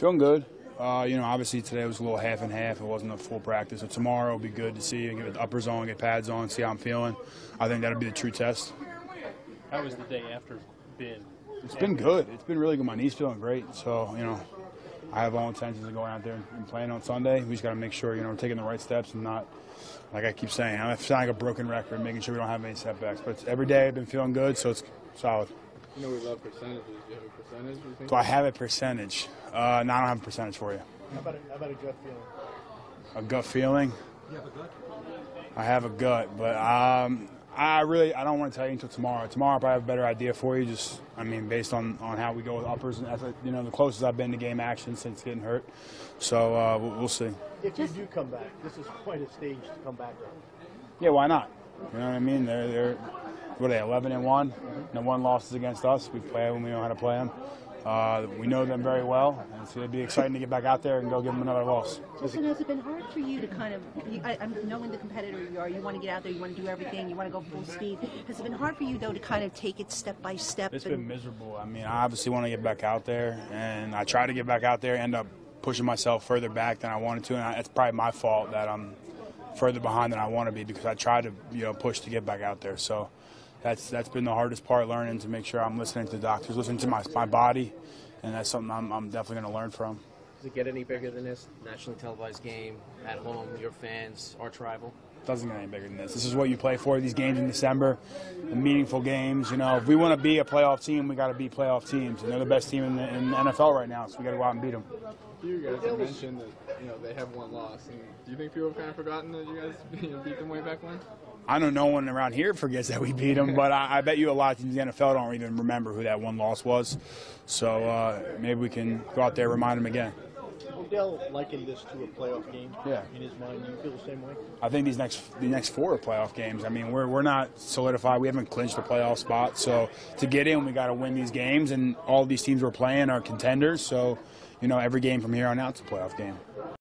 Feeling good. Uh, you know, obviously today was a little half and half. It wasn't a full practice. So tomorrow will be good to see and get the uppers on, get pads on, see how I'm feeling. I think that'll be the true test. How was the day after been? It's been good. It's been really good. My knee's feeling great. So, you know, I have all intentions of going out there and playing on Sunday. We just got to make sure, you know, we're taking the right steps and not, like I keep saying, I'm sounding like a broken record, making sure we don't have any setbacks. But every day I've been feeling good, so it's solid. You know we love percentages. Do you have a percentage? You think? Do I have a percentage? Uh, no, I don't have a percentage for you. How about a, how about a gut feeling? A gut feeling? You have a gut? I have a gut, but um, I really I don't want to tell you until tomorrow. Tomorrow I'll probably have a better idea for you. Just I mean, based on, on how we go with uppers and that's, you know the closest I've been to game action since getting hurt. So uh, we'll, we'll see. If you do come back, this is quite a stage to come back on. Yeah, why not? You know what I mean? They're they're what are they 11 and one. No one losses against us. We play when we know how to play them. Uh, we know them very well, and so it'd be exciting to get back out there and go give them another loss. Listen, has it been hard for you to kind of, you, I, I'm knowing the competitor you are, you want to get out there, you want to do everything, you want to go full speed. Has it been hard for you, though, to kind of take it step by step? It's been miserable. I mean, I obviously want to get back out there, and I try to get back out there, end up pushing myself further back than I wanted to, and I, it's probably my fault that I'm further behind than I want to be because I tried to, you know, push to get back out there. So that's that's been the hardest part, learning to make sure I'm listening to the doctors, listening to my my body, and that's something I'm, I'm definitely going to learn from. Does it get any bigger than this? Nationally televised game at home, your fans, arch rival. doesn't get any bigger than this. This is what you play for. These games in December, the meaningful games. You know, if we want to be a playoff team, we got to be playoff teams, and they're the best team in the, in the NFL right now. So we got to go out and beat them. You guys have mentioned that you know they have one loss, and do you think people have kind of forgotten that you guys you know, beat them way back when? I know no one around here forgets that we beat them, but I, I bet you a lot of teams in the NFL don't even remember who that one loss was. So uh, maybe we can go out there and remind them again. Odell likened this to a playoff game. Yeah. In his mind, do you feel the same way? I think these next the next four are playoff games. I mean, we're we're not solidified. We haven't clinched a playoff spot. So to get in, we got to win these games, and all these teams we're playing are contenders. So, you know, every game from here on out is a playoff game.